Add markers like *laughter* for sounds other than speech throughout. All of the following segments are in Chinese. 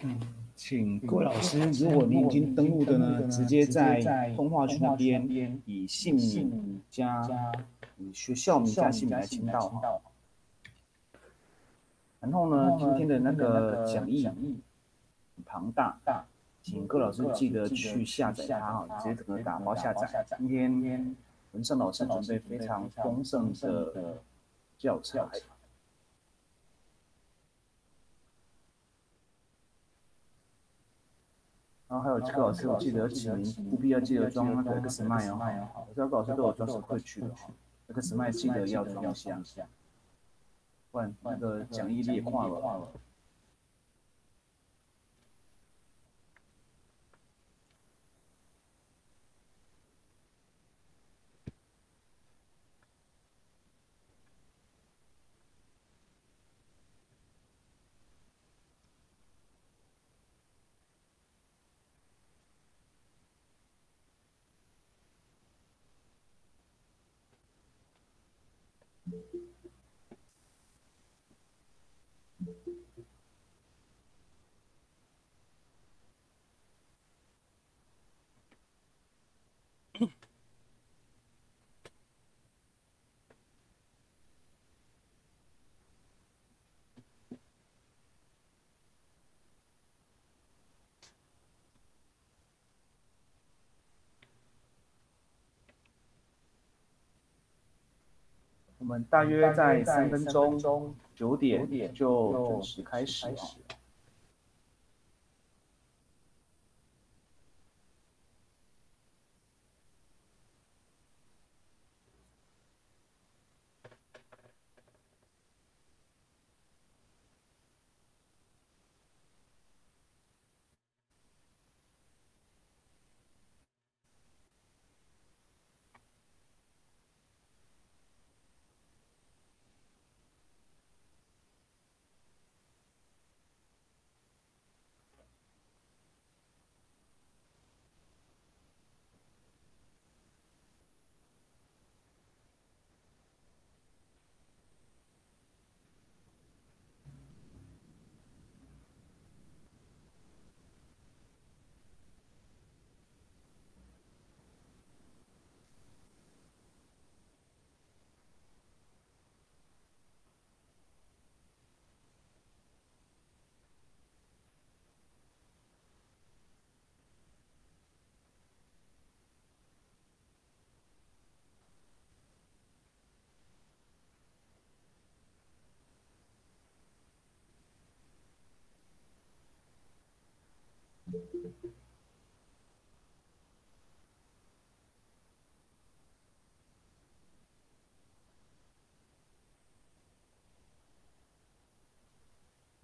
嗯，请各位老师，如果您已经登录的呢，直接在通话区那边以姓名加以学校名加姓名来签到哈。然后呢，今天的那个讲义很庞大，请各老师记得去下载它哈，直接整个打包下载。今天文胜老师准备非常丰盛的教材。然后还有这个老师，我记得请您务必要记得装那个 X 麦哦。我知道老师都有装手绘区的，X 麦记得要装一下，不然那个讲义裂化了。我们大约在三分钟，九点就准时开始。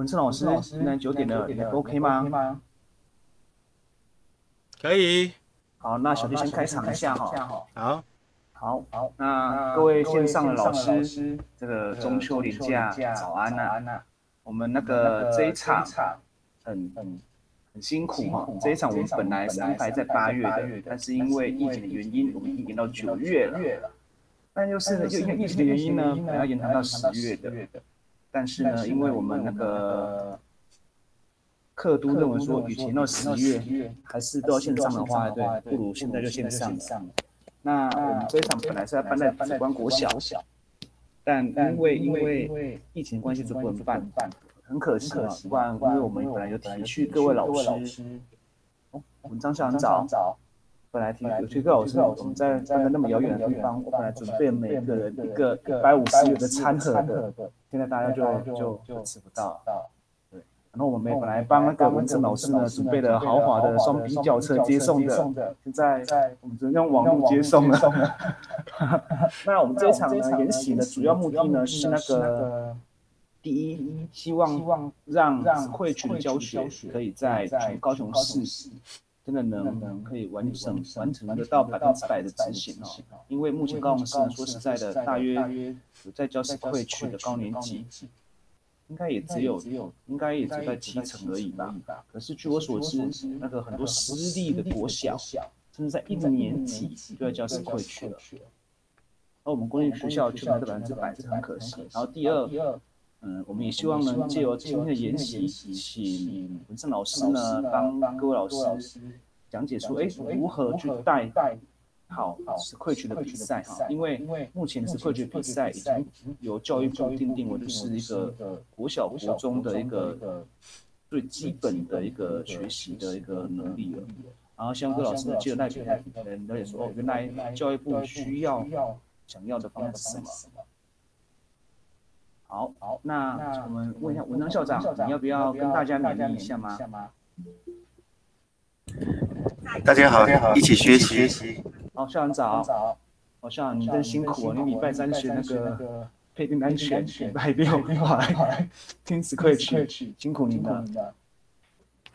文胜老师，现在九点了，OK 吗？可以。好，那小弟先开场一下哈。好，好，好。那各位线上的老师，这个中秋连假早安呐。我们那个这一场很很很辛苦哈。这一场我们本来是安排在八月的，但是因为疫情的原因，我们延到九月了。但又是因为疫情的原因呢，本来要延长到十月的。但是呢，因为我们那个客都认为说，与其到十月还是都要线上的话，对，不如现在就线上。那我们这一场本来是要办在紫光国小，但因为因为疫情关系就不能办，很可惜啊。不然因为我们本来有体恤各位老师，文章校长早。本来听有趣课老师，我们在站在那么遥远的地方，我本来准备每个人一个一百五十元的餐盒的，现在大家就就就吃不到。对，然后我们本来帮那个文成老师呢准备了豪华的双 B 轿车接送的，现在我们只能用网络接送了。*laughs* 那我们这一场呢演习的主要目的呢是那个第一，希望让会群教学可以在全高雄市。真的能可以完成完成得到百分之百的执行哦，因为目前高雄市说实在的，大约有在教师会区的高年级，应该也只有应该也只在七成而已吧。可是据我所知，那个很多私立的国小，甚至在一年级就在教师会区了。而我们公立学校却没有百分之百，这很可惜。然后第二，嗯，我们也希望能借由今天的研习，请文胜老师呢帮各位老师讲解出，哎，如何去带好是会区的比赛哈？因为目前是会区比赛已经由教育部定定为就是一个国小国中的一个最基本的一个学习的一个能力了。然后像各位老师呢，记得带给人了解说，哦，原来教育部需要想要的方式是什么？好，好，那我们问一下文章校长，你要不要跟大家勉励一下吗？大家好，一起学习。好，校长早。好，校长你真辛苦啊，你礼拜三学那个配定安全，礼拜六 *laughs* 来 *laughs* 听词课曲，辛苦你了。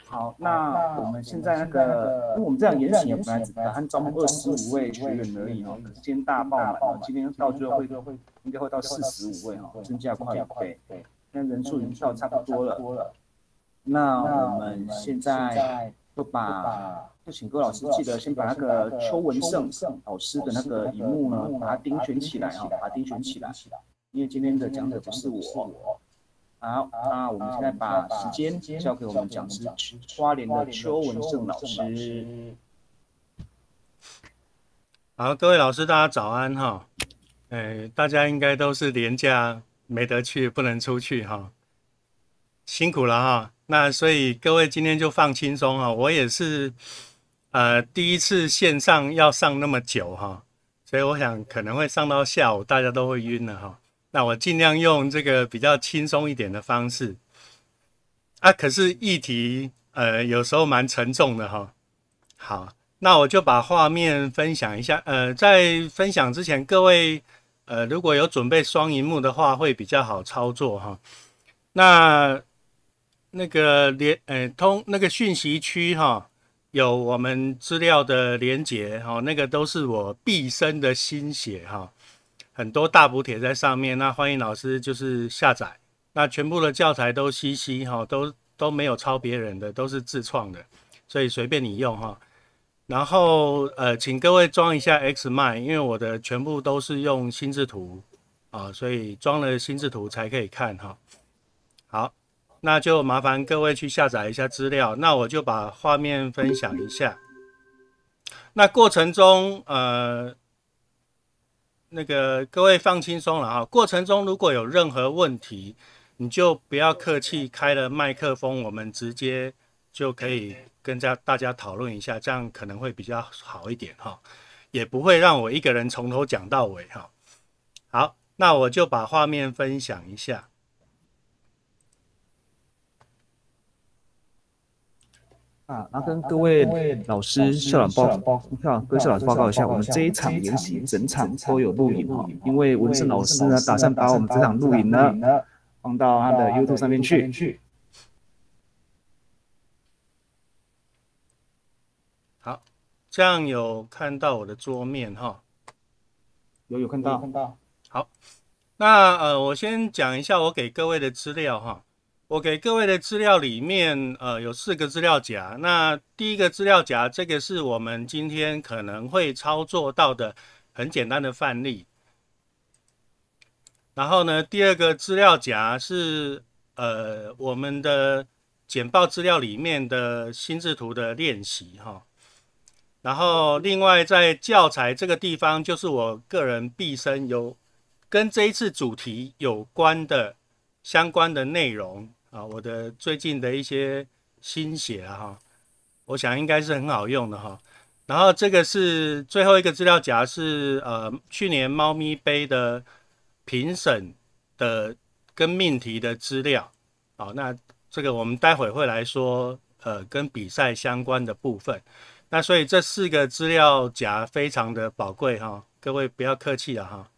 好，那我们现在那个，因为我们这样演习本来只打算招募二十五位学员而已哦，可是今天大爆满哦，今天到最后会应该会到四十五位哦，增加快一倍，那人数已经到差不多了。那我们现在就把，就请各位老师记得先把那个邱文胜老师的那个荧幕呢，把它钉选起来哈，把它钉选起来，因为今天的讲者不是我。好，那我们现在把时间交给我们讲师花莲的邱文胜老师。好，各位老师，大家早安哈。哎，大家应该都是连假没得去，不能出去哈，辛苦了哈。那所以各位今天就放轻松哈。我也是呃第一次线上要上那么久哈，所以我想可能会上到下午，大家都会晕了哈。那我尽量用这个比较轻松一点的方式啊，可是议题呃有时候蛮沉重的哈。好，那我就把画面分享一下。呃，在分享之前，各位呃如果有准备双荧幕的话，会比较好操作哈。那那个连呃通那个讯息区哈，有我们资料的连接哈，那个都是我毕生的心血哈。很多大补帖在上面，那欢迎老师就是下载，那全部的教材都 CC 哈，都都没有抄别人的，都是自创的，所以随便你用哈。然后呃，请各位装一下 Xmind，因为我的全部都是用心智图啊，所以装了心智图才可以看哈。好，那就麻烦各位去下载一下资料，那我就把画面分享一下。那过程中呃。那个各位放轻松了哈！过程中如果有任何问题，你就不要客气，开了麦克风，我们直接就可以跟家大家讨论一下，这样可能会比较好一点哈，也不会让我一个人从头讲到尾哈。好，那我就把画面分享一下。啊，然后跟各位老师、校长报，校长跟校长报告一下，我们这一场演习整场都有录影哈，因为文胜老师呢打算把我们这场录影呢放到他的 YouTube 上面去。好，这样有看到我的桌面哈？有有看到看到。好，那呃，我先讲一下我给各位的资料哈。我给各位的资料里面，呃，有四个资料夹。那第一个资料夹，这个是我们今天可能会操作到的很简单的范例。然后呢，第二个资料夹是呃我们的简报资料里面的心智图的练习哈。然后另外在教材这个地方，就是我个人毕生有跟这一次主题有关的相关的内容啊，我的最近的一些心血啊哈，我想应该是很好用的哈。然后这个是最后一个资料夹，是呃去年猫咪杯的评审的跟命题的资料。好，那这个我们待会会来说，呃，跟比赛相关的部分。那所以这四个资料夹非常的宝贵哈，各位不要客气了哈。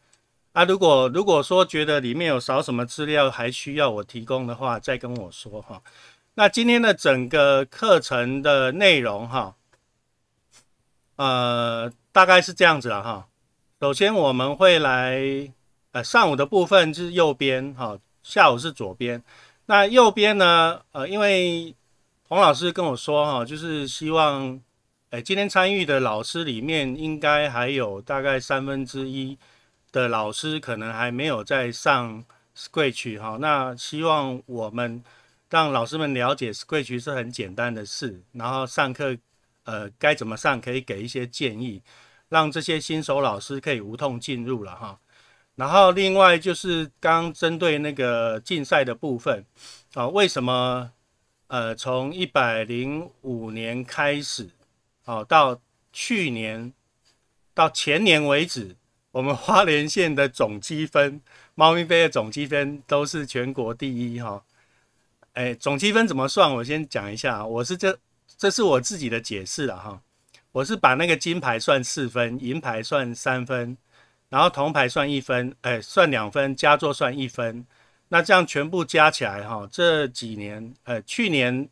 啊，如果如果说觉得里面有少什么资料还需要我提供的话，再跟我说哈。那今天的整个课程的内容哈。呃，大概是这样子了哈。首先我们会来，呃，上午的部分是右边哈，下午是左边。那右边呢，呃，因为洪老师跟我说哈，就是希望，哎，今天参与的老师里面，应该还有大概三分之一的老师可能还没有在上 Scratch 哈。那希望我们让老师们了解 Scratch 是很简单的事，然后上课。呃，该怎么上可以给一些建议，让这些新手老师可以无痛进入了哈。然后另外就是刚针对那个竞赛的部分啊，为什么呃从一百零五年开始，哦到去年到前年为止，我们花莲县的总积分，猫咪杯的总积分都是全国第一哈。哎，总积分怎么算？我先讲一下，我是这。这是我自己的解释了哈，我是把那个金牌算四分，银牌算三分，然后铜牌算一分，哎，算两分，佳作算一分，那这样全部加起来哈，这几年，呃，去年，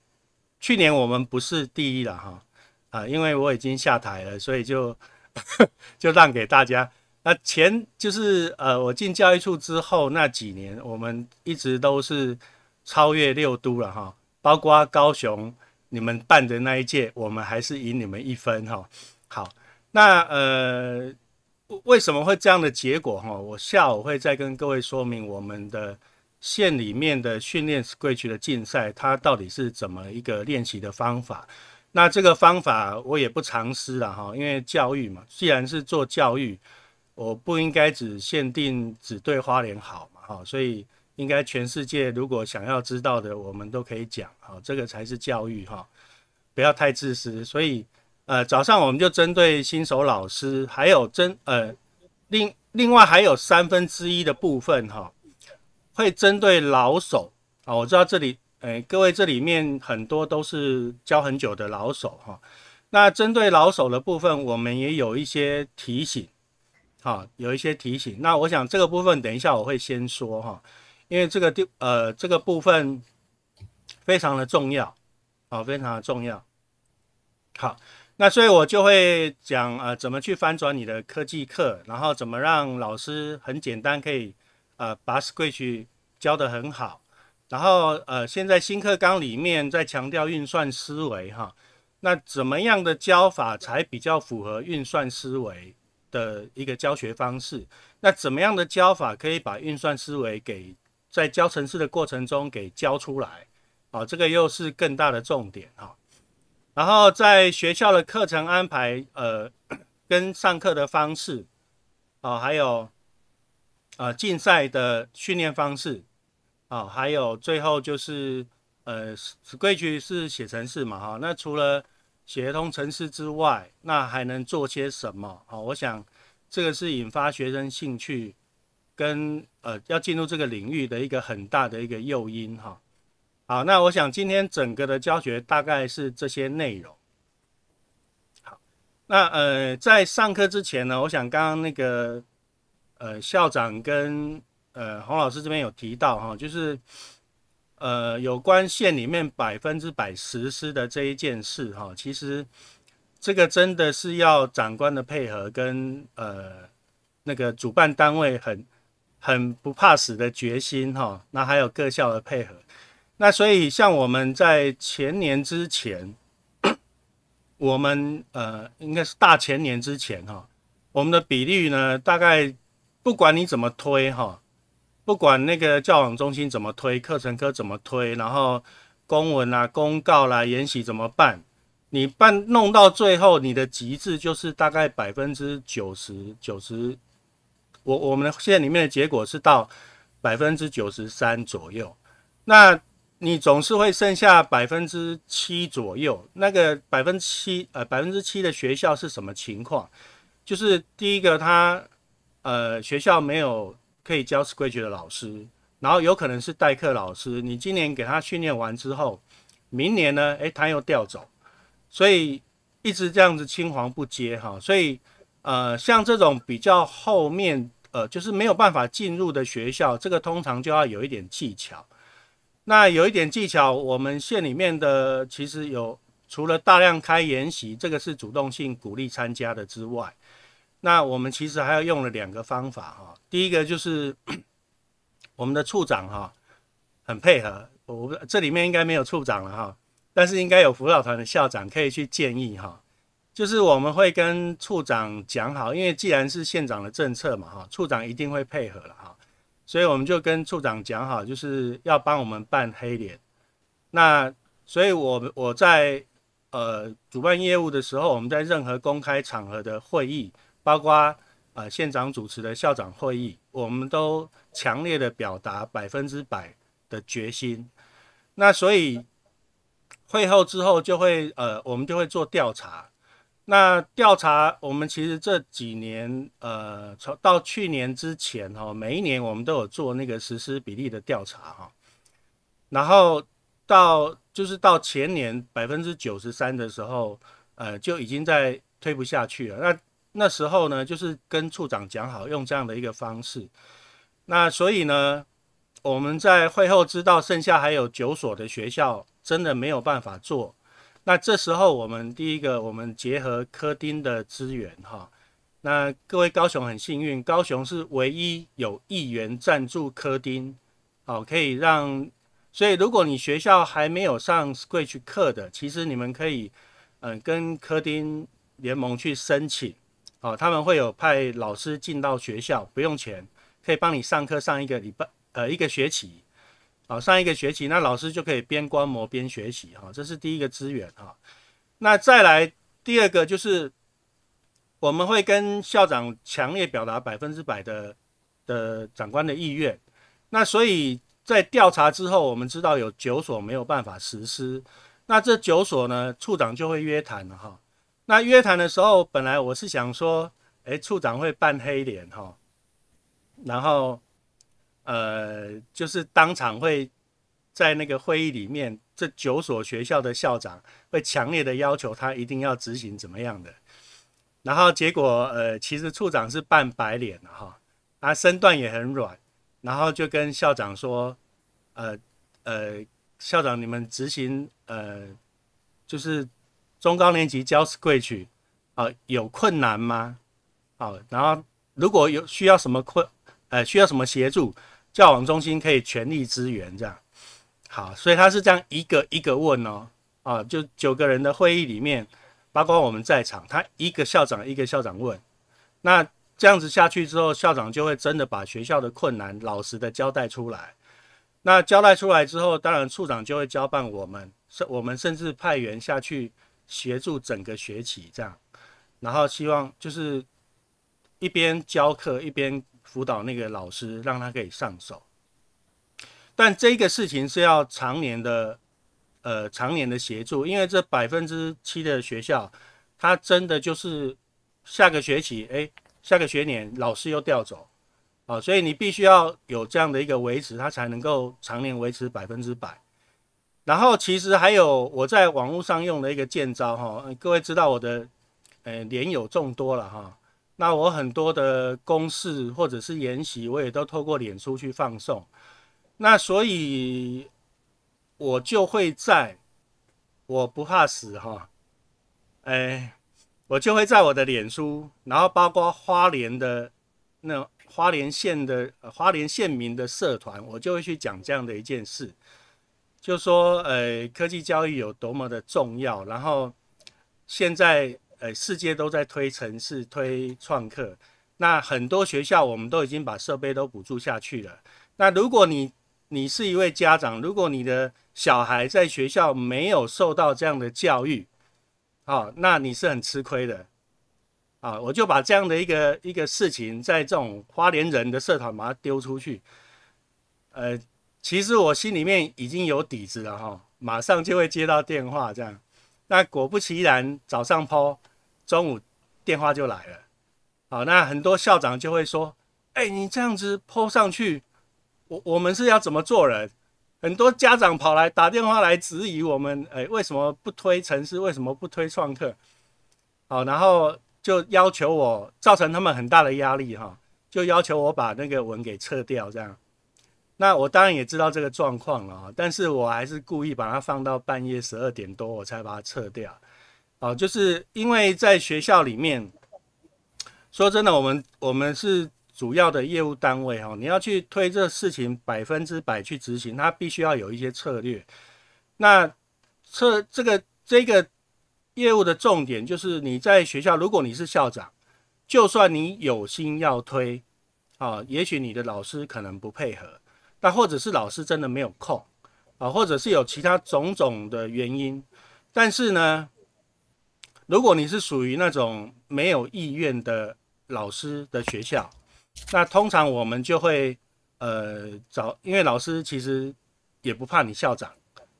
去年我们不是第一了哈，啊，因为我已经下台了，所以就 *laughs* 就让给大家。那前就是呃，我进教育处之后那几年，我们一直都是超越六都了哈，包括高雄。你们办的那一届，我们还是赢你们一分哈。好，那呃，为什么会这样的结果哈？我下午会再跟各位说明我们的县里面的训练 Scratch 的竞赛，它到底是怎么一个练习的方法。那这个方法我也不藏私了哈，因为教育嘛，既然是做教育，我不应该只限定只对花莲好嘛哈，所以。应该全世界如果想要知道的，我们都可以讲，好，这个才是教育哈，不要太自私。所以，呃，早上我们就针对新手老师，还有针呃，另另外还有三分之一的部分哈，会针对老手啊。我知道这里，哎，各位这里面很多都是教很久的老手哈。那针对老手的部分，我们也有一些提醒，好，有一些提醒。那我想这个部分等一下我会先说哈。因为这个地呃这个部分非常的重要，好，非常的重要。好，那所以我就会讲呃怎么去翻转你的科技课，然后怎么让老师很简单可以呃把 Scratch 教得很好，然后呃现在新课纲里面在强调运算思维哈，那怎么样的教法才比较符合运算思维的一个教学方式？那怎么样的教法可以把运算思维给在教程式的过程中给教出来，啊，这个又是更大的重点哈。然后在学校的课程安排，呃，*clears throat* 跟上课的方式，啊，还有呃竞赛的训练方式，啊，还有最后就是呃规矩是写程式嘛，哈，那除了协同城市之外，那还能做些什么？啊，我想这个是引发学生兴趣。跟呃要进入这个领域的一个很大的一个诱因哈，好，那我想今天整个的教学大概是这些内容。好，那呃在上课之前呢，我想刚刚那个呃校长跟呃洪老师这边有提到哈，就是呃有关县里面百分之百实施的这一件事哈，其实这个真的是要长官的配合跟呃那个主办单位很。很不怕死的决心哈，那还有各校的配合，那所以像我们在前年之前，我们呃应该是大前年之前哈，我们的比率呢大概不管你怎么推哈，不管那个教网中心怎么推，课程科怎么推，然后公文啊、公告啦、研习怎么办，你办弄到最后，你的极致就是大概百分之九十九十。我我们现在里面的结果是到百分之九十三左右，那你总是会剩下百分之七左右。那个百分之七呃百分之七的学校是什么情况？就是第一个，他呃学校没有可以教 Scratch 的老师，然后有可能是代课老师。你今年给他训练完之后，明年呢，诶，他又调走，所以一直这样子青黄不接哈。所以呃像这种比较后面。呃，就是没有办法进入的学校，这个通常就要有一点技巧。那有一点技巧，我们县里面的其实有，除了大量开研习，这个是主动性鼓励参加的之外，那我们其实还要用了两个方法哈。第一个就是 *coughs* 我们的处长哈很配合，我这里面应该没有处长了哈，但是应该有辅导团的校长可以去建议哈。就是我们会跟处长讲好，因为既然是县长的政策嘛，哈，处长一定会配合了哈，所以我们就跟处长讲好，就是要帮我们办黑脸。那所以，我我在呃主办业务的时候，我们在任何公开场合的会议，包括呃县长主持的校长会议，我们都强烈的表达百分之百的决心。那所以会后之后就会呃，我们就会做调查。那调查，我们其实这几年，呃，从到去年之前哈，每一年我们都有做那个实施比例的调查哈，然后到就是到前年百分之九十三的时候，呃，就已经在推不下去了。那那时候呢，就是跟处长讲好用这样的一个方式，那所以呢，我们在会后知道剩下还有九所的学校真的没有办法做。那这时候，我们第一个，我们结合科丁的资源，哈。那各位高雄很幸运，高雄是唯一有议员赞助科丁，好，可以让。所以，如果你学校还没有上 Scratch 课的，其实你们可以，嗯，跟科丁联盟去申请，哦，他们会有派老师进到学校，不用钱，可以帮你上课上一个礼拜，呃，一个学期。好，上一个学期，那老师就可以边观摩边学习哈，这是第一个资源哈。那再来第二个就是，我们会跟校长强烈表达百分之百的的长官的意愿。那所以在调查之后，我们知道有九所没有办法实施，那这九所呢，处长就会约谈了哈。那约谈的时候，本来我是想说，哎，处长会扮黑脸哈，然后。呃，就是当场会在那个会议里面，这九所学校的校长会强烈的要求他一定要执行怎么样的，然后结果呃，其实处长是扮白脸的哈，啊身段也很软，然后就跟校长说，呃呃，校长你们执行呃，就是中高年级教 Scratch 啊有困难吗？好，然后如果有需要什么困，呃需要什么协助？教网中心可以全力支援，这样好，所以他是这样一个一个问哦，啊，就九个人的会议里面，包括我们在场，他一个校长一个校长问，那这样子下去之后，校长就会真的把学校的困难老实的交代出来。那交代出来之后，当然处长就会交办我们，甚我们甚至派员下去协助整个学期这样，然后希望就是一边教课一边。辅导那个老师，让他可以上手，但这个事情是要常年的，呃，常年的协助，因为这百分之七的学校，他真的就是下个学期，哎，下个学年老师又调走，啊，所以你必须要有这样的一个维持，他才能够常年维持百分之百。然后其实还有我在网络上用的一个剑招，哈，各位知道我的，呃，连友众多了，哈。那我很多的公式或者是研习，我也都透过脸书去放送。那所以，我就会在，我不怕死哈，哎，我就会在我的脸书，然后包括花莲的那花莲县的花莲县民的社团，我就会去讲这样的一件事，就说呃科技教育有多么的重要，然后现在。呃，世界都在推城市、推创客，那很多学校我们都已经把设备都补助下去了。那如果你你是一位家长，如果你的小孩在学校没有受到这样的教育，好，那你是很吃亏的。啊，我就把这样的一个一个事情，在这种花莲人的社团把它丢出去。呃，其实我心里面已经有底子了哈，马上就会接到电话这样。那果不其然，早上抛，中午电话就来了。好，那很多校长就会说：“哎，你这样子抛上去，我我们是要怎么做人？”很多家长跑来打电话来质疑我们：“哎，为什么不推城市？为什么不推创客？”好，然后。就要求我造成他们很大的压力哈，就要求我把那个文给撤掉这样。那我当然也知道这个状况了，但是我还是故意把它放到半夜十二点多我才把它撤掉。哦，就是因为在学校里面，说真的，我们我们是主要的业务单位哈，你要去推这事情百分之百去执行，它必须要有一些策略。那策这个这个。业务的重点就是你在学校，如果你是校长，就算你有心要推，啊，也许你的老师可能不配合，那或者是老师真的没有空，啊，或者是有其他种种的原因，但是呢，如果你是属于那种没有意愿的老师的学校，那通常我们就会呃找，因为老师其实也不怕你校长，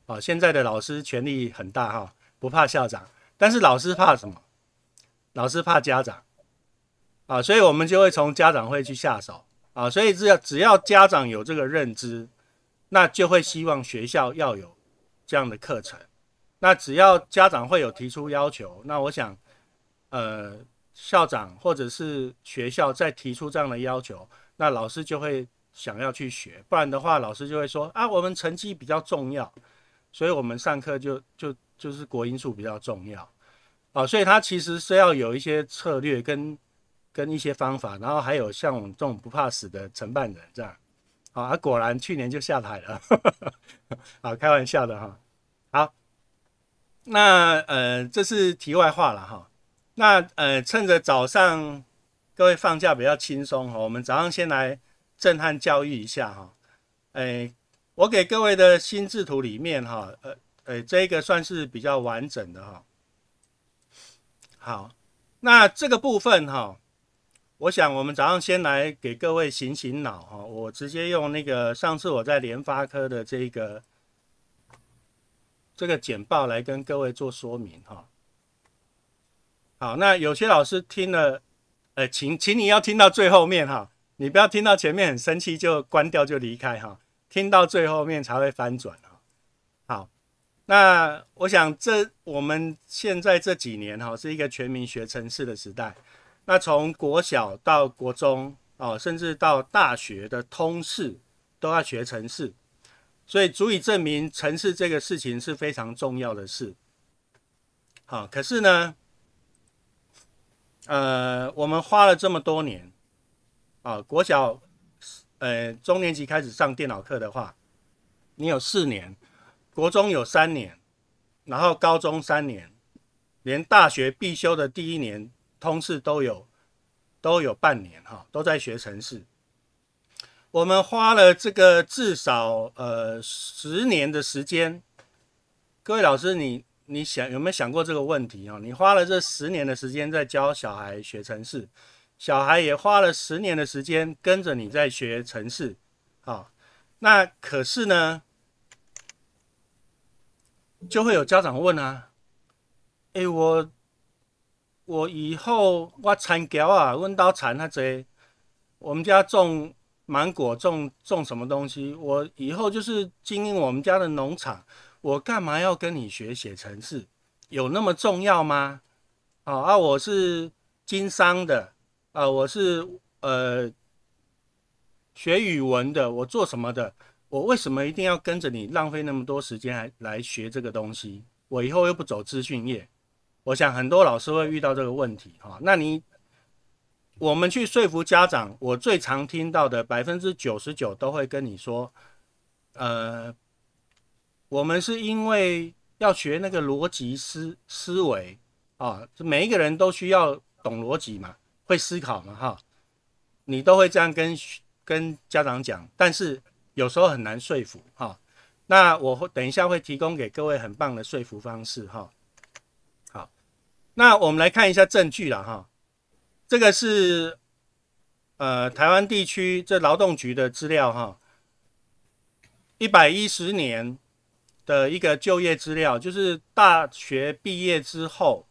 啊，现在的老师权力很大哈，不怕校长。但是老师怕什么？老师怕家长啊，所以我们就会从家长会去下手啊。所以只要只要家长有这个认知，那就会希望学校要有这样的课程。那只要家长会有提出要求，那我想，呃，校长或者是学校再提出这样的要求，那老师就会想要去学。不然的话，老师就会说啊，我们成绩比较重要，所以我们上课就就。就是国因素比较重要，啊，所以他其实是要有一些策略跟跟一些方法，然后还有像我们这种不怕死的承办人这样，啊，果然去年就下台了，*laughs* 啊，开玩笑的哈，好，那呃这是题外话了哈，那呃趁着早上各位放假比较轻松哈，我们早上先来震撼教育一下哈，哎，我给各位的心智图里面哈，呃。哎，这个算是比较完整的哈。好，那这个部分哈，我想我们早上先来给各位醒醒脑哈。我直接用那个上次我在联发科的这个这个简报来跟各位做说明哈。好，那有些老师听了，呃，请请你要听到最后面哈，你不要听到前面很生气就关掉就离开哈，听到最后面才会翻转哈。好。那我想，这我们现在这几年哈，是一个全民学城市的时代。那从国小到国中哦，甚至到大学的通识都要学城市，所以足以证明城市这个事情是非常重要的事。好，可是呢，呃，我们花了这么多年啊，国小呃中年级开始上电脑课的话，你有四年。国中有三年，然后高中三年，连大学必修的第一年通识都有，都有半年哈，都在学城市。我们花了这个至少呃十年的时间。各位老师，你你想有没有想过这个问题啊？你花了这十年的时间在教小孩学城市，小孩也花了十年的时间跟着你在学城市，好，那可是呢？就会有家长问啊，哎，我我以后我产胶啊，问到产他这，我们家种芒果，种种什么东西？我以后就是经营我们家的农场，我干嘛要跟你学写程式？有那么重要吗？啊啊，我是经商的啊，我是呃学语文的，我做什么的？我为什么一定要跟着你浪费那么多时间来来学这个东西？我以后又不走资讯业，我想很多老师会遇到这个问题哈。那你我们去说服家长，我最常听到的百分之九十九都会跟你说，呃，我们是因为要学那个逻辑思思维啊，每一个人都需要懂逻辑嘛，会思考嘛哈，你都会这样跟跟家长讲，但是有时候很难说服哈。那我会等一下会提供给各位很棒的说服方式哈。那我们来看一下证据了哈。这个是呃台湾地区这劳动局的资料哈，一百一十年的一个就业资料，就是大学毕业之后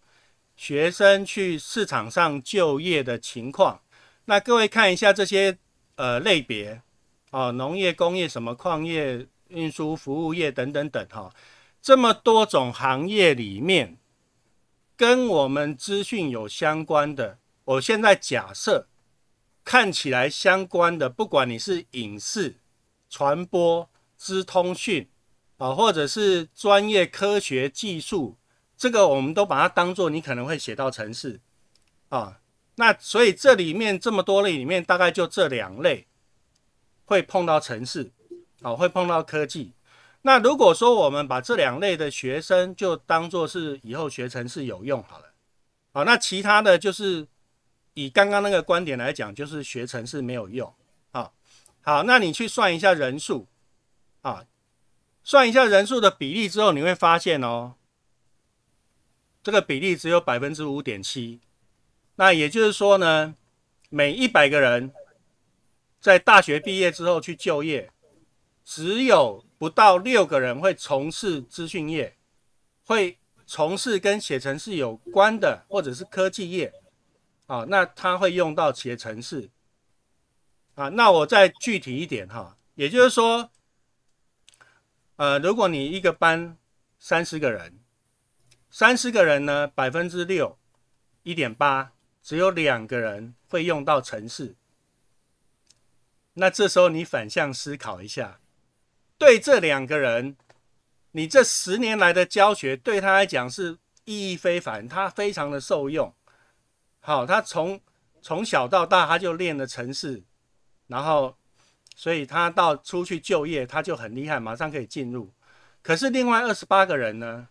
学生去市场上就业的情况。那各位看一下这些呃类别哦，农业、工业、什么矿业。运输服务业等等等哈，这么多种行业里面，跟我们资讯有相关的，我现在假设看起来相关的，不管你是影视、传播、资通讯啊，或者是专业科学技术，这个我们都把它当做你可能会写到城市啊。那所以这里面这么多类里面，大概就这两类会碰到城市。啊，会碰到科技。那如果说我们把这两类的学生就当做是以后学程式有用好了，好，那其他的就是以刚刚那个观点来讲，就是学程式没有用。好，好，那你去算一下人数，啊，算一下人数的比例之后，你会发现哦，这个比例只有百分之五点七。那也就是说呢，每一百个人在大学毕业之后去就业。只有不到六个人会从事资讯业，会从事跟写程式有关的，或者是科技业，啊，那他会用到写程式，啊，那我再具体一点哈，也就是说，呃，如果你一个班三十个人，三十个人呢，百分之六，一点八，只有两个人会用到程式，那这时候你反向思考一下。对这两个人，你这十年来的教学对他来讲是意义非凡，他非常的受用。好，他从从小到大他就练了程式，然后所以他到出去就业他就很厉害，马上可以进入。可是另外二十八个人呢，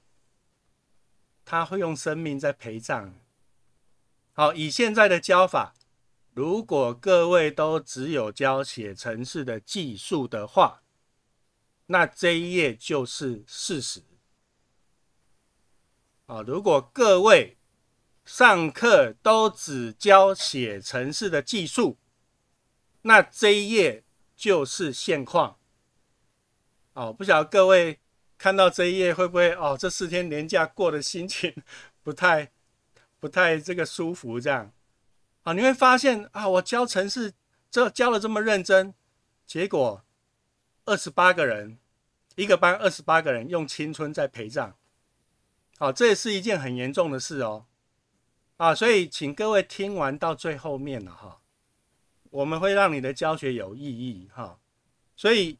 他会用生命在陪葬。好，以现在的教法，如果各位都只有教写程式的技术的话，那这一页就是事实啊！如果各位上课都只教写程式的技术，那这一页就是现况。哦，不晓得各位看到这一页会不会哦？这四天年假过的心情 *laughs* 不太不太这个舒服，这样啊？你会发现啊，我教程式这教的这么认真，结果。二十八个人，一个班二十八个人用青春在陪葬，好，这也是一件很严重的事哦，啊，所以请各位听完到最后面了哈，我们会让你的教学有意义哈，所以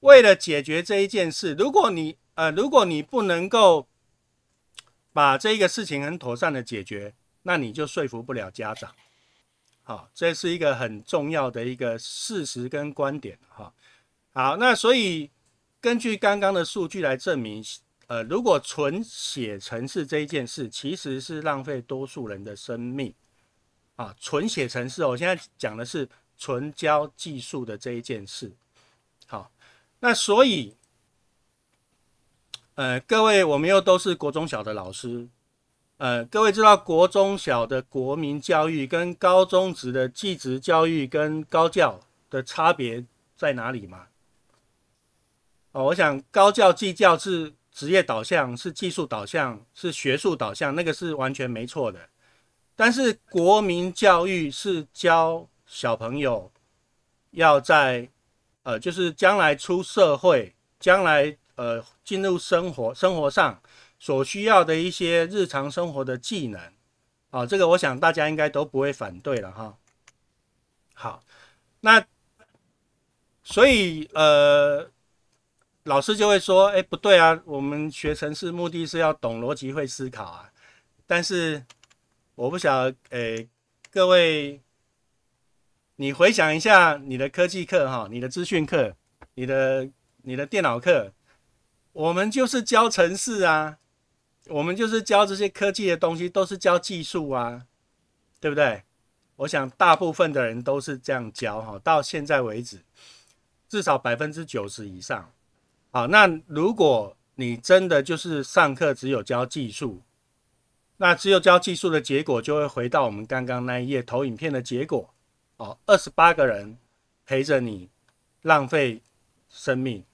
为了解决这一件事，如果你呃，如果你不能够把这个事情很妥善的解决，那你就说服不了家长，好，这是一个很重要的一个事实跟观点哈。好，那所以根据刚刚的数据来证明，呃，如果纯写程式这一件事，其实是浪费多数人的生命啊。纯写程式，我现在讲的是纯教技术的这一件事。好，那所以，呃，各位，我们又都是国中小的老师，呃，各位知道国中小的国民教育跟高中职的技职教育跟高教的差别在哪里吗？哦，我想高教、技教是职业导向，是技术导向，是学术导向，那个是完全没错的。但是国民教育是教小朋友要在呃，就是将来出社会，将来呃进入生活生活上所需要的一些日常生活的技能。啊，这个我想大家应该都不会反对了哈。好，那所以呃。老师就会说：“哎，不对啊，我们学程式目的是要懂逻辑、会思考啊。但是我不晓得，哎，各位，你回想一下你的科技课哈，你的资讯课，你的你的电脑课，我们就是教程式啊，我们就是教这些科技的东西，都是教技术啊，对不对？我想大部分的人都是这样教哈，到现在为止，至少百分之九十以上。好，那如果你真的就是上课只有教技术，那只有教技术的结果就会回到我们刚刚那一页投影片的结果。哦，二十八个人陪着你浪费生命，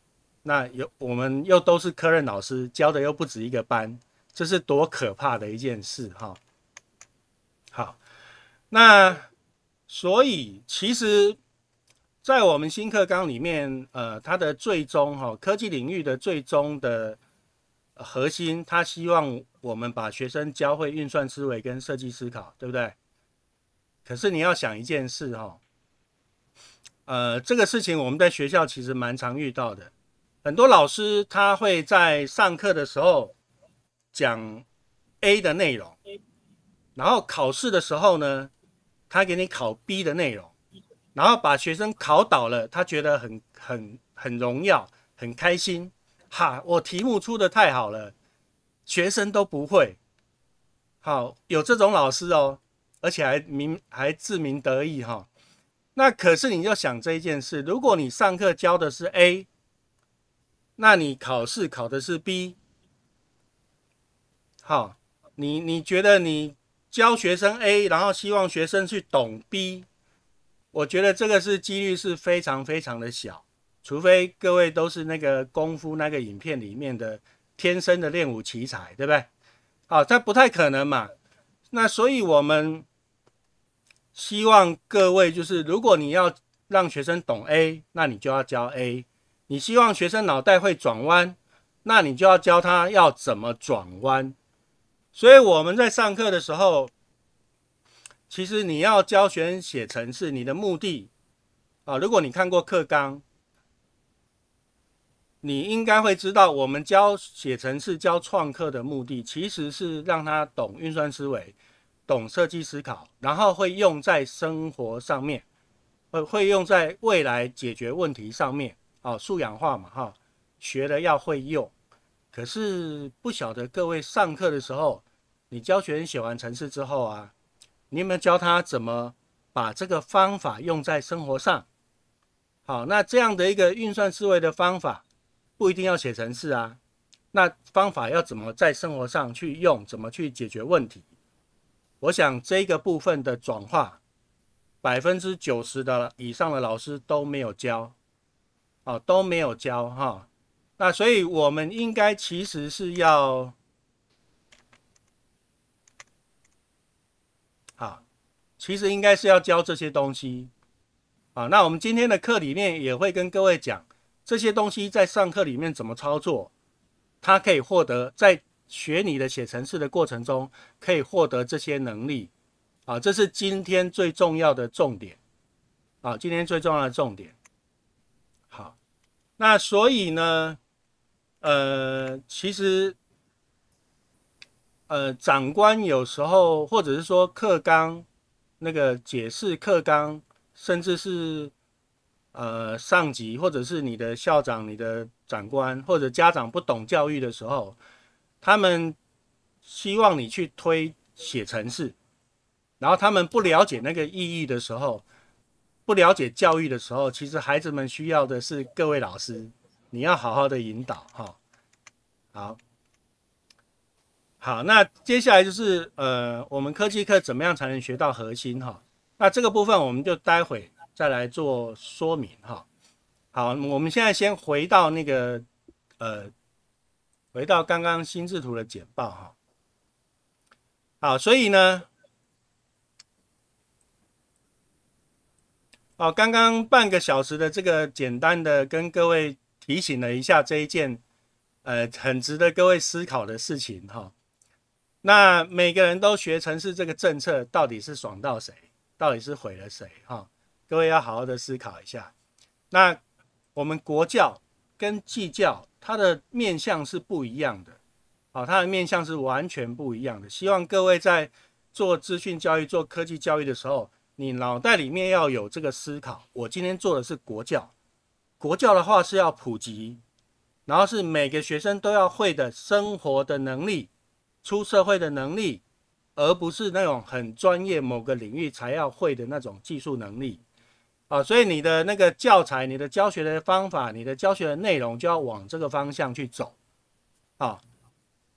那有我们又都是科任老师教的又不止一个班，这是多可怕的一件事哈。好，那所以其实，在我们新课纲里面，呃，它的最终哈科技领域的最终的核心，他希望我们把学生教会运算思维跟设计思考，对不对？可是你要想一件事哈，呃，这个事情我们在学校其实蛮常遇到的，很多老师他会在上课的时候讲 A 的内容，然后考试的时候呢，他给你考 B 的内容，然后把学生考倒了，他觉得很很很荣耀，很开心，哈，我题目出的太好了，学生都不会，好，有这种老师哦。而且还名还自鸣得意哈，那可是你要想这一件事，如果你上课教的是 A，那你考试考的是 B，好，你你觉得你教学生 A，然后希望学生去懂 B，我觉得这个是几率是非常非常的小，除非各位都是那个功夫那个影片里面的天生的练武奇才，对不对？好，这不太可能嘛，那所以我们。希望各位就是，如果你要让学生懂 A，那你就要教 A；你希望学生脑袋会转弯，那你就要教他要怎么转弯。所以我们在上课的时候，其实你要教学生写程式，你的目的啊，如果你看过课纲，你应该会知道，我们教写程式、教创客的目的，其实是让他懂运算思维。懂设计思考，然后会用在生活上面，会会用在未来解决问题上面。哦，素养化嘛，哈，学了要会用。可是不晓得各位上课的时候，你教学生写完程式之后啊，你有没有教他怎么把这个方法用在生活上？好，那这样的一个运算思维的方法，不一定要写程式啊。那方法要怎么在生活上去用？怎么去解决问题？我想这个部分的转化，百分之九十的以上的老师都没有教，哦都没有教哈。那所以我们应该其实是要，好，其实应该是要教这些东西，啊，那我们今天的课里面也会跟各位讲这些东西在上课里面怎么操作，他可以获得在。学你的写程式的过程中，可以获得这些能力，啊，这是今天最重要的重点，啊，今天最重要的重点。好，那所以呢，呃，其实，呃，长官有时候或者是说课纲那个解释课纲，甚至是呃上级或者是你的校长、你的长官或者家长不懂教育的时候。他们希望你去推写程式，然后他们不了解那个意义的时候，不了解教育的时候，其实孩子们需要的是各位老师，你要好好的引导哈。好，好，那接下来就是呃，我们科技课怎么样才能学到核心哈？那这个部分我们就待会再来做说明哈。好，我们现在先回到那个呃。回到刚刚心智图的简报哈，好，所以呢，哦，刚刚半个小时的这个简单的跟各位提醒了一下这一件，呃，很值得各位思考的事情哈。那每个人都学城市这个政策到底是爽到谁，到底是毁了谁哈？各位要好好的思考一下。那我们国教跟技教。它的面向是不一样的，好，它的面向是完全不一样的。希望各位在做资讯教育、做科技教育的时候，你脑袋里面要有这个思考。我今天做的是国教，国教的话是要普及，然后是每个学生都要会的生活的能力、出社会的能力，而不是那种很专业某个领域才要会的那种技术能力啊。所以你的那个教材、你的教学的方法、你的教学的内容就要往这个方向去走啊。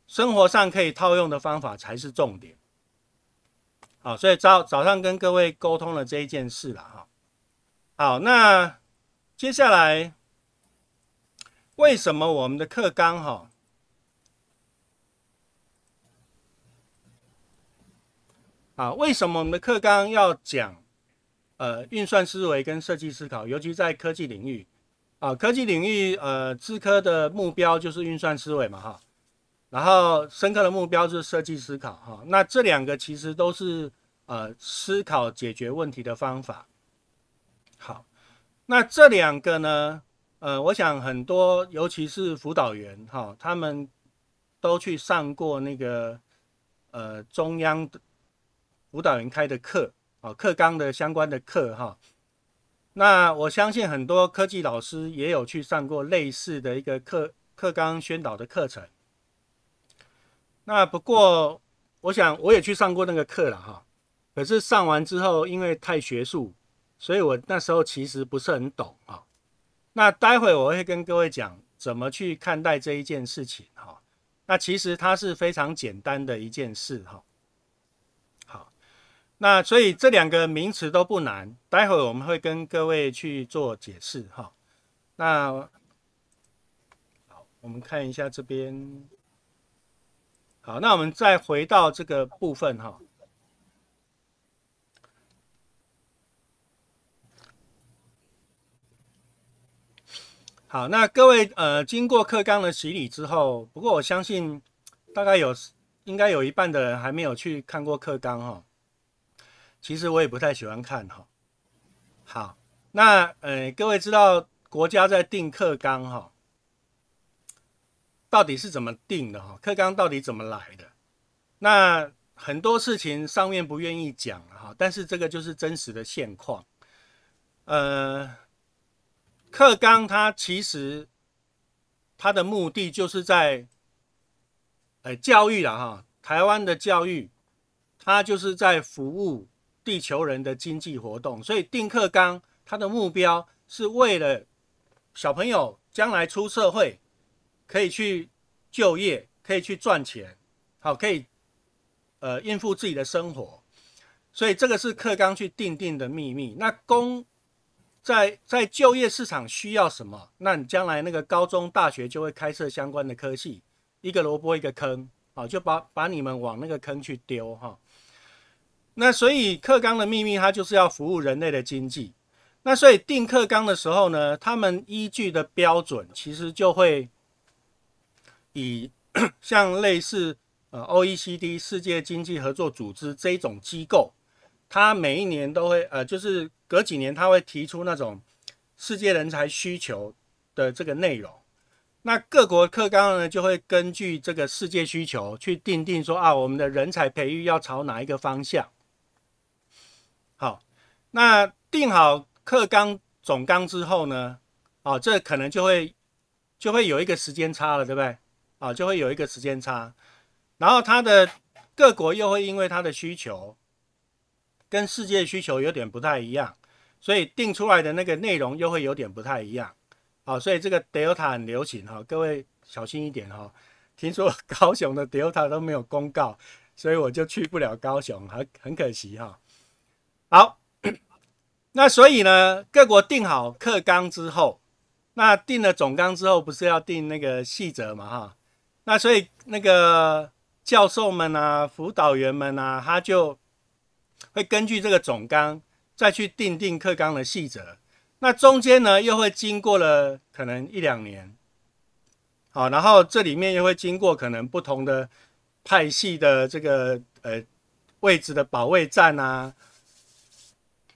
生活上可以套用的方法才是重点。好，所以早早上跟各位沟通了这一件事了哈。好，那接下来为什么我们的课纲哈？啊，为什么我们的课纲要讲呃运算思维跟设计思考，尤其在科技领域啊，科技领域呃，资科的目标就是运算思维嘛哈，然后深刻的目标就是设计思考哈，那这两个其实都是呃思考解决问题的方法。好，那这两个呢，呃，我想很多尤其是辅导员哈，他们都去上过那个呃中央。辅导员开的课，啊，课纲的相关的课，哈，那我相信很多科技老师也有去上过类似的一个课课纲宣导的课程。那不过，我想我也去上过那个课了，哈，可是上完之后，因为太学术，所以我那时候其实不是很懂，啊。那待会我会跟各位讲怎么去看待这一件事情，哈。那其实它是非常简单的一件事，哈。那所以这两个名词都不难，待会我们会跟各位去做解释哈。那好，我们看一下这边。好，那我们再回到这个部分哈。好，那各位呃，经过课纲的洗礼之后，不过我相信大概有应该有一半的人还没有去看过课纲哈。其实我也不太喜欢看哈。好，那呃，各位知道国家在定课纲哈，到底是怎么定的哈？课纲到底怎么来的？那很多事情上面不愿意讲哈，但是这个就是真实的现况。呃，课纲它其实它的目的就是在呃教育了哈，台湾的教育它就是在服务。地球人的经济活动，所以定课纲它的目标是为了小朋友将来出社会可以去就业，可以去赚钱，好，可以呃应付自己的生活。所以这个是课纲去定定的秘密。那工在在就业市场需要什么？那你将来那个高中大学就会开设相关的科系，一个萝卜一个坑，好，就把把你们往那个坑去丢哈。那所以课纲的秘密，它就是要服务人类的经济。那所以定课纲的时候呢，他们依据的标准其实就会以 *coughs* 像类似呃 OECD 世界经济合作组织这种机构，它每一年都会呃就是隔几年它会提出那种世界人才需求的这个内容。那各国课纲呢就会根据这个世界需求去定定说啊，我们的人才培育要朝哪一个方向。好，那定好课纲总纲之后呢？哦，这可能就会就会有一个时间差了，对不对？啊，就会有一个时间差，然后它的各国又会因为它的需求跟世界需求有点不太一样，所以定出来的那个内容又会有点不太一样。好，所以这个 Delta 很流行哈，各位小心一点哈。听说 *laughs* 高雄的 Delta 都没有公告，所以我就去不了高雄，很很可惜哈。好，*clears throat* 那所以呢，各国定好课纲之后，那定了总纲之后，不是要定那个细则嘛？哈，那所以那个教授们啊、辅导员们啊，他就会根据这个总纲再去定定课纲的细则。那中间呢，又会经过了可能一两年，好，然后这里面又会经过可能不同的派系的这个呃位置的保卫战啊。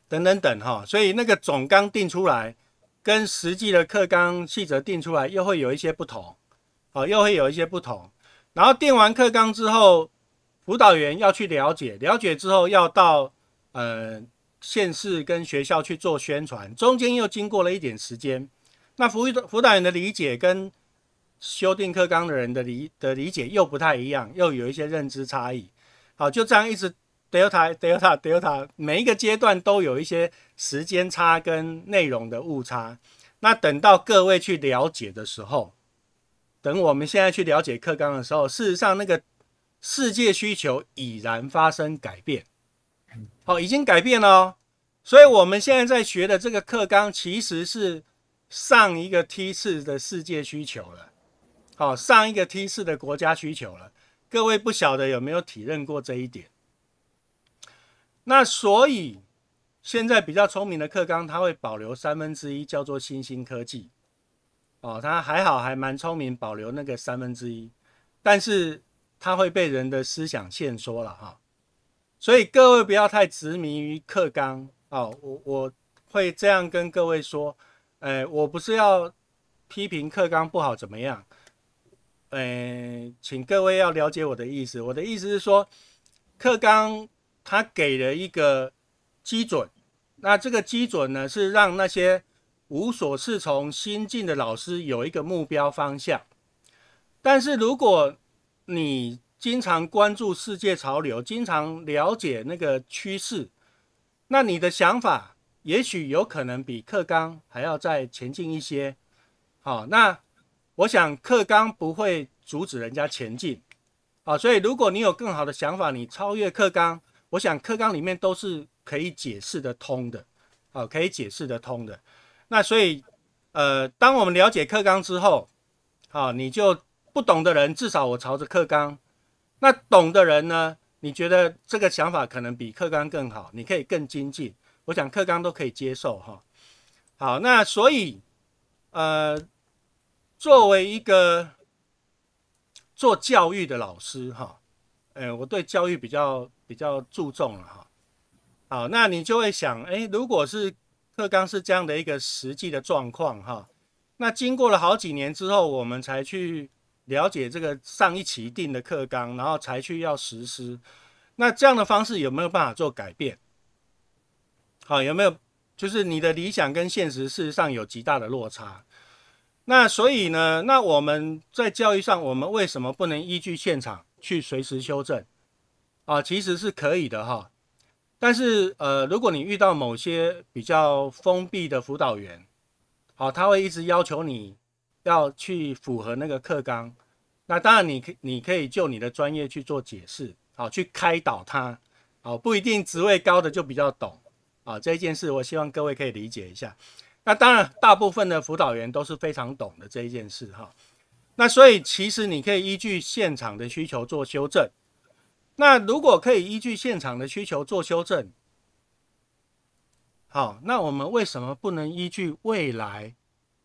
等等等哈，所以那个总纲定出来，跟实际的课纲细则定出来又会有一些不同，哦，又会有一些不同。然后定完课纲之后，辅导员要去了解，了解之后要到呃县市跟学校去做宣传，中间又经过了一点时间。那辅导辅导员的理解跟修订课纲的人的理的理解又不太一样，又有一些认知差异。好，就这样一直 delta delta delta，每一个阶段都有一些时间差跟内容的误差。那等到各位去了解的时候，等我们现在去了解课纲的时候，事实上那个世界需求已然发生改变，好，已经改变了哦。所以我们现在在学的这个课纲，其实是上一个梯次的世界需求了，好，上一个梯次的国家需求了。各位不晓得有没有体认过这一点？那所以现在比较聪明的课纲，它会保留三分之一，叫做新兴科技。哦，他还好，还蛮聪明，保留那个三分之一，但是他会被人的思想限缩了哈。所以各位不要太执迷于课纲哦。我我会这样跟各位说，呃，我不是要批评课纲不好怎么样。嗯，请各位要了解我的意思。我的意思是说，课纲他给了一个基准，那这个基准呢，是让那些无所适从、新进的老师有一个目标方向。但是如果你经常关注世界潮流，经常了解那个趋势，那你的想法也许有可能比课纲还要再前进一些。好，那。我想课纲不会阻止人家前进，啊，所以如果你有更好的想法，你超越课纲，我想课纲里面都是可以解释得通的，啊，可以解释得通的。那所以，呃，当我们了解课纲之后，好，你就不懂的人，至少我朝着课纲；那懂的人呢，你觉得这个想法可能比课纲更好，你可以更精进。我想课纲都可以接受，哈。好，那所以，呃。作为一个做教育的老师，哈，哎，我对教育比较比较注重了，哈。好，那你就会想，哎，如果是课纲是这样的一个实际的状况，哈，那经过了好几年之后，我们才去了解这个上一期定的课纲，然后才去要实施，那这样的方式有没有办法做改变？好，有没有就是你的理想跟现实事实上有极大的落差？那所以呢？那我们在教育上，我们为什么不能依据现场去随时修正啊？其实是可以的哈。但是呃，如果你遇到某些比较封闭的辅导员，好，他会一直要求你要去符合那个课纲。那当然，你可你可以就你的专业去做解释，好，去开导他，好，不一定职位高的就比较懂啊。这一件事，我希望各位可以理解一下。那当然，大部分的辅导员都是非常懂的这一件事哈。那所以其实你可以依据现场的需求做修正。那如果可以依据现场的需求做修正，好，那我们为什么不能依据未来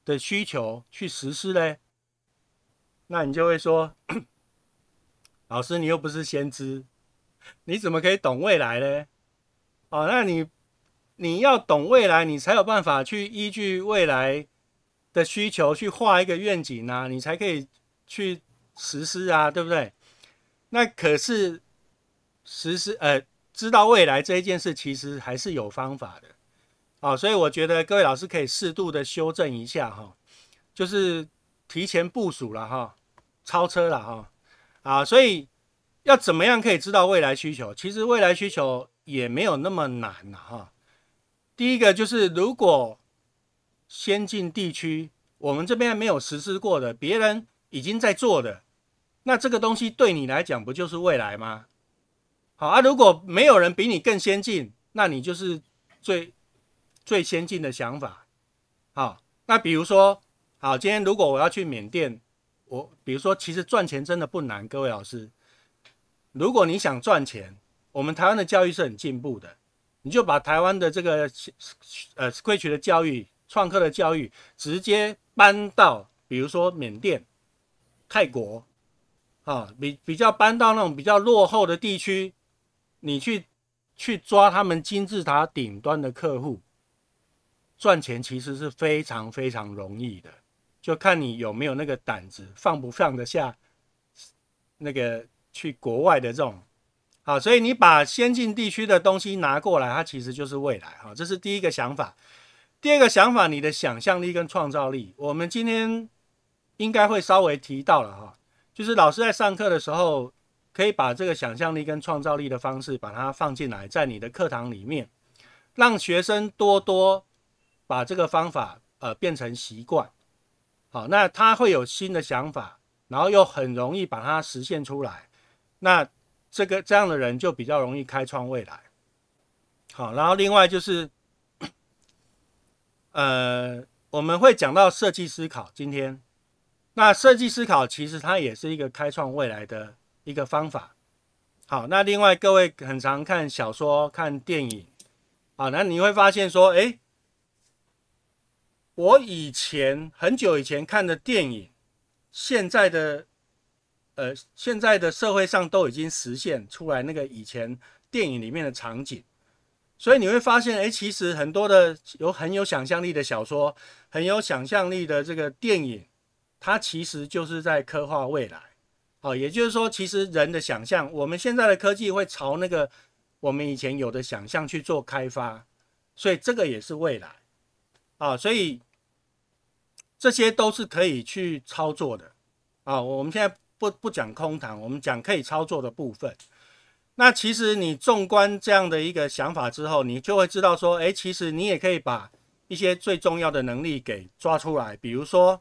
的需求去实施呢？那你就会说，*clears throat* 老师你又不是先知，你怎么可以懂未来呢？哦，那你。你要懂未来，你才有办法去依据未来的需求去画一个愿景啊，你才可以去实施啊，对不对？那可是实施呃，知道未来这一件事，其实还是有方法的啊。所以我觉得各位老师可以适度的修正一下哈，就是提前部署了哈，超车了哈啊。所以要怎么样可以知道未来需求？其实未来需求也没有那么难了哈。第一个就是，如果先进地区我们这边没有实施过的，别人已经在做的，那这个东西对你来讲不就是未来吗？啊，如果没有人比你更先进，那你就是最最先进的想法。好，那比如说，好，今天如果我要去缅甸，我比如说，其实赚钱真的不难，各位老师，如果你想赚钱，我们台湾的教育是很进步的。你就把台湾的这个呃 Scratch 的教育、创客的教育直接搬到，比如说缅甸、泰国，啊，比比较搬到那种比较落后的地区，你去去抓他们金字塔顶端的客户，赚钱其实是非常非常容易的，就看你有没有那个胆子，放不放得下那个去国外的这种。好，所以你把先进地区的东西拿过来，它其实就是未来。哈，这是第一个想法。第二个想法，你的想象力跟创造力，我们今天应该会稍微提到了哈。就是老师在上课的时候，可以把这个想象力跟创造力的方式把它放进来，在你的课堂里面，让学生多多把这个方法呃变成习惯。好，那他会有新的想法，然后又很容易把它实现出来。那这个这样的人就比较容易开创未来。好，然后另外就是，呃，我们会讲到设计思考。今天，那设计思考其实它也是一个开创未来的一个方法。好，那另外各位很常看小说、看电影，啊，那你会发现说，哎，我以前很久以前看的电影，现在的。呃，现在的社会上都已经实现出来那个以前电影里面的场景，所以你会发现，哎，其实很多的有很有想象力的小说，很有想象力的这个电影，它其实就是在刻画未来。哦，也就是说，其实人的想象，我们现在的科技会朝那个我们以前有的想象去做开发，所以这个也是未来。啊，所以这些都是可以去操作的。啊，我们现在。不不讲空谈，我们讲可以操作的部分。那其实你纵观这样的一个想法之后，你就会知道说，哎，其实你也可以把一些最重要的能力给抓出来。比如说，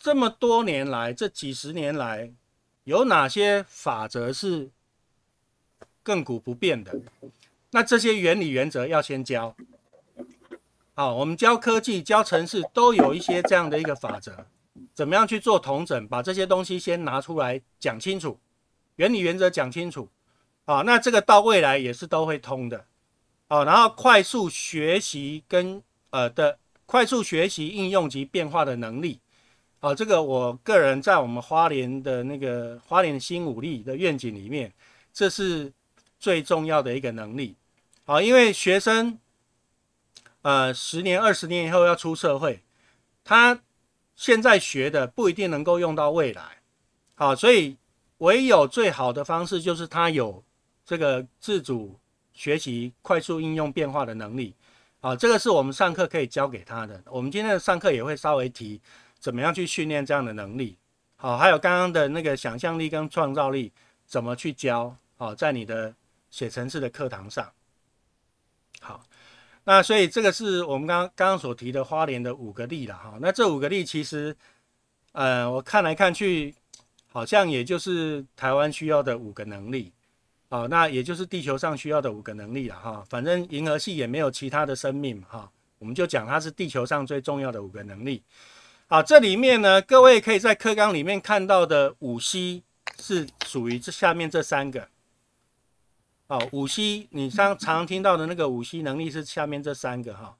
这么多年来，这几十年来，有哪些法则是亘古不变的？那这些原理原则要先教。好，我们教科技、教城市都有一些这样的一个法则。怎么样去做同整？把这些东西先拿出来讲清楚，原理原则讲清楚啊。那这个到未来也是都会通的啊。然后快速学习跟呃的快速学习应用及变化的能力啊，这个我个人在我们花莲的那个花莲新武力的愿景里面，这是最重要的一个能力啊。因为学生呃十年二十年以后要出社会，他。现在学的不一定能够用到未来，好，所以唯有最好的方式就是他有这个自主学习、快速应用变化的能力，好，这个是我们上课可以教给他的。我们今天的上课也会稍微提怎么样去训练这样的能力，好，还有刚刚的那个想象力跟创造力怎么去教，好，在你的写程式的课堂上，好。那所以这个是我们刚刚刚所提的花莲的五个例了哈。那这五个例其实，呃，我看来看去，好像也就是台湾需要的五个能力，好，那也就是地球上需要的五个能力了哈。反正银河系也没有其他的生命哈，我们就讲它是地球上最重要的五个能力。好，这里面呢，各位可以在课纲里面看到的五 C 是属于这下面这三个。好，五 C，你常常听到的那个五 C 能力是下面这三个哈。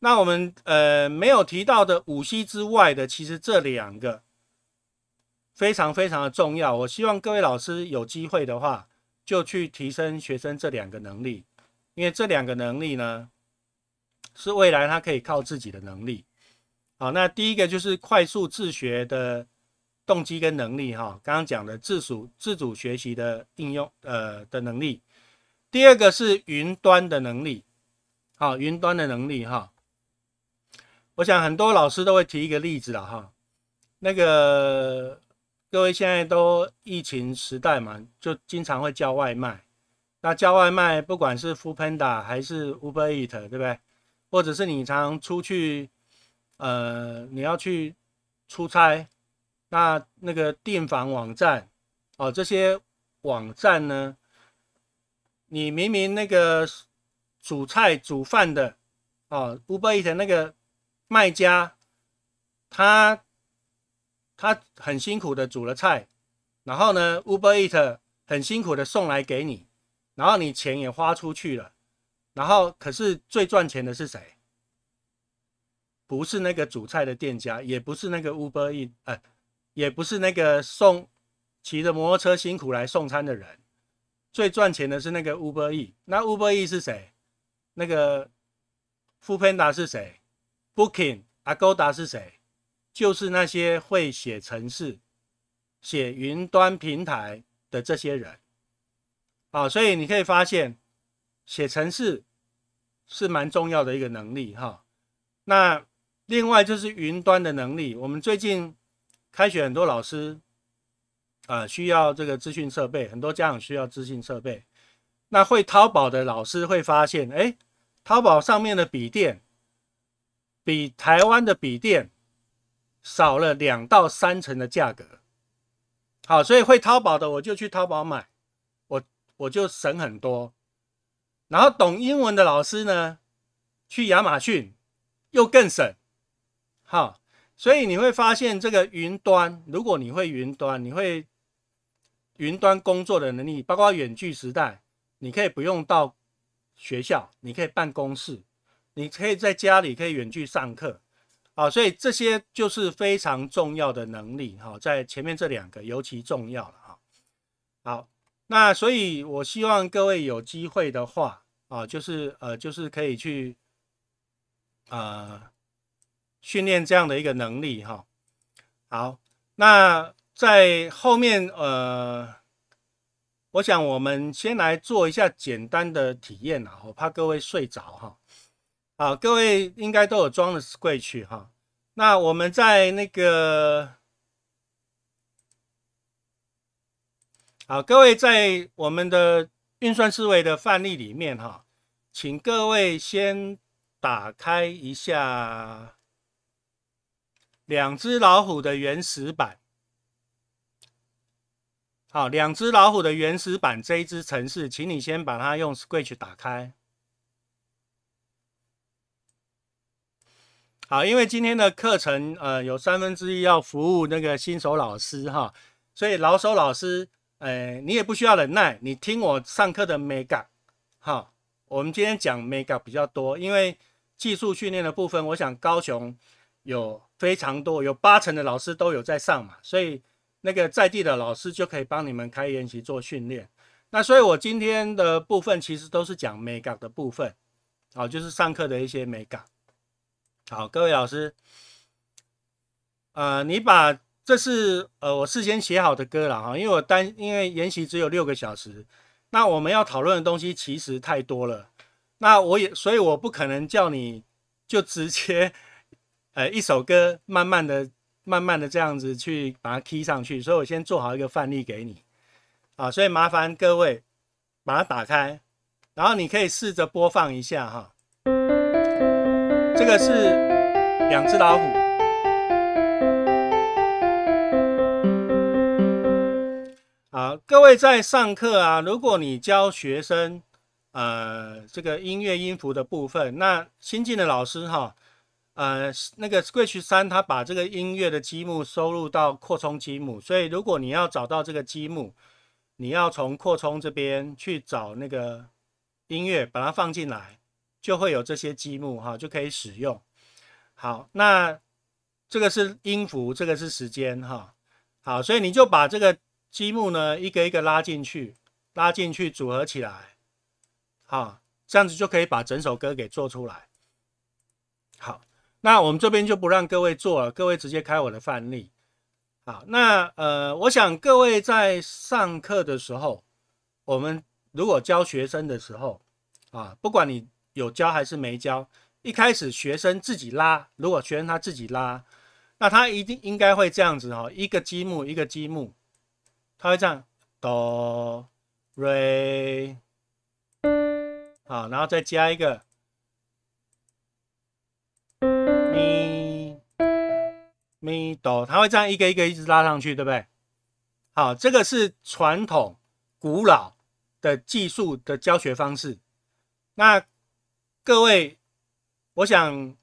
那我们呃没有提到的五 C 之外的，其实这两个非常非常的重要。我希望各位老师有机会的话，就去提升学生这两个能力，因为这两个能力呢，是未来他可以靠自己的能力。好，那第一个就是快速自学的动机跟能力哈，刚刚讲的自主自主学习的应用呃的能力。第二个是云端的能力，好，云端的能力哈，我想很多老师都会提一个例子了哈，那个各位现在都疫情时代嘛，就经常会叫外卖，那叫外卖不管是 f o o Panda 还是 Uber Eat，对不对？或者是你常出去，呃，你要去出差，那那个订房网站，哦，这些网站呢？你明明那个煮菜煮饭的哦，Uber Eat 那个卖家，他他很辛苦的煮了菜，然后呢，Uber Eat 很辛苦的送来给你，然后你钱也花出去了，然后可是最赚钱的是谁？不是那个煮菜的店家，也不是那个 Uber E，呃，也不是那个送骑着摩托车辛苦来送餐的人。最赚钱的是那个 Uber E，那 Uber E 是谁？那个 f o o Panda 是谁？Booking、Agoda 是谁？就是那些会写程式、写云端平台的这些人。啊，所以你可以发现，写程式是蛮重要的一个能力哈。那另外就是云端的能力，我们最近开学很多老师呃需要这个资讯设备，很多家长需要资讯设备。那会淘宝的老师会发现，哎，淘宝上面的笔电比台湾的笔电少了两到三成的价格。好，所以会淘宝的我就去淘宝买，我我就省很多。然后懂英文的老师呢，去亚马逊又更省。好，所以你会发现这个云端，如果你会云端，你会云端工作的能力，包括远距时代。你可以不用到学校，你可以办公室，你可以在家里可以远距上课，啊，所以这些就是非常重要的能力，哈，在前面这两个尤其重要了，哈。好，那所以我希望各位有机会的话，啊，就是呃，就是可以去呃训练这样的一个能力，哈。好，那在后面呃。我想我们先来做一下简单的体验啊，我怕各位睡着哈。好，各位应该都有装了 Scratch 哈。那我们在那个，好，各位在我们的运算思维的范例里面哈，请各位先打开一下两只老虎的原始版。好，两只老虎的原始版这一只城市，请你先把它用 Scratch 打开。好，因为今天的课程，呃，有三分之一要服务那个新手老师哈，所以老手老师，呃，你也不需要忍耐，你听我上课的 Mega。好，我们今天讲 Mega 比较多，因为技术训练的部分，我想高雄有非常多，有八成的老师都有在上嘛，所以。那个在地的老师就可以帮你们开研习做训练。那所以，我今天的部分其实都是讲美感的部分，好，就是上课的一些美感。好，各位老师，呃，你把这是呃我事先写好的歌了哈，因为我单因为研习只有六个小时，那我们要讨论的东西其实太多了。那我也所以我不可能叫你就直接呃一首歌慢慢的。慢慢的这样子去把它踢上去，所以我先做好一个范例给你，啊，所以麻烦各位把它打开，然后你可以试着播放一下哈。这个是两只老虎，好，各位在上课啊，如果你教学生呃这个音乐音符的部分，那新进的老师哈。呃，那个 Scratch 三，它把这个音乐的积木收入到扩充积木，所以如果你要找到这个积木，你要从扩充这边去找那个音乐，把它放进来，就会有这些积木哈，就可以使用。好，那这个是音符，这个是时间哈。好，所以你就把这个积木呢一个一个拉进去，拉进去组合起来，好，这样子就可以把整首歌给做出来。好。那我们这边就不让各位做了，各位直接开我的范例。好，那呃，我想各位在上课的时候，我们如果教学生的时候啊，不管你有教还是没教，一开始学生自己拉，如果学生他自己拉，那他一定应该会这样子哈，一个积木一个积木，他会这样哆瑞，好，然后再加一个。咪哆，它会这样一个一个一直拉上去，对不对？好，这个是传统古老的技术的教学方式。那各位，我想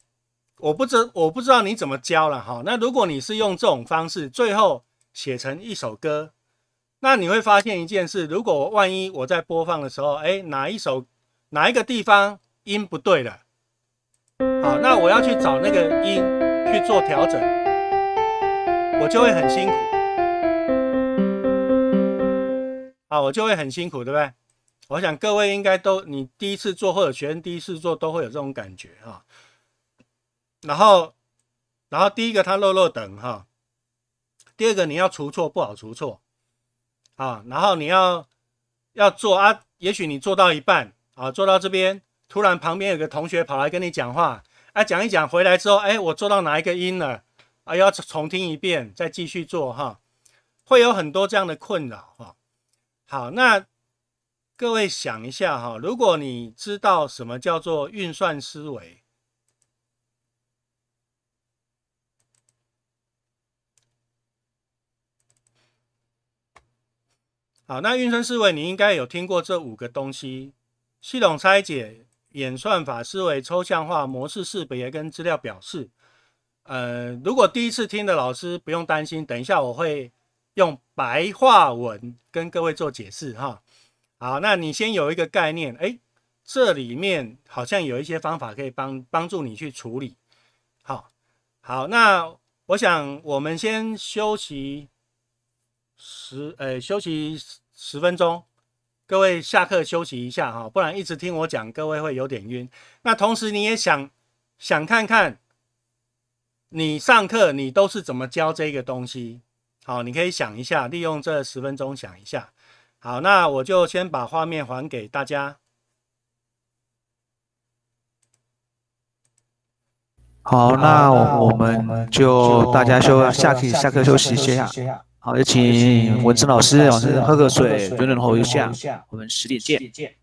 我不知我不知道你怎么教了哈。那如果你是用这种方式，最后写成一首歌，那你会发现一件事：如果万一我在播放的时候，哎，哪一首哪一个地方音不对了，好，那我要去找那个音去做调整。我就会很辛苦，啊，我就会很辛苦，对不对？我想各位应该都，你第一次做或者学生第一次做都会有这种感觉啊。然后，然后第一个他漏漏等哈，第二个你要除错不好除错，啊，然后你要要做啊，也许你做到一半啊，做到这边，突然旁边有个同学跑来跟你讲话，啊，讲一讲回来之后，哎，我做到哪一个音了？啊，要重听一遍，再继续做哈。会有很多这样的困扰哈。好，那各位想一下哈，如果你知道什么叫做运算思维，好，那运算思维你应该有听过这五个东西：系统拆解、演算法思维、抽象化、模式识别跟资料表示。呃，如果第一次听的老师不用担心，等一下我会用白话文跟各位做解释哈。好，那你先有一个概念，哎，这里面好像有一些方法可以帮帮助你去处理。好，好，那我想我们先休息十，呃，休息十分钟，各位下课休息一下哈，不然一直听我讲，各位会有点晕。那同时你也想想看看。你上课你都是怎么教这个东西？好，你可以想一下，利用这十分钟想一下。好，那我就先把画面还给大家。好，那我们就大家休下课下课休息一下。好，有请文成老师老师喝个水，润润喉一下。我们十点见。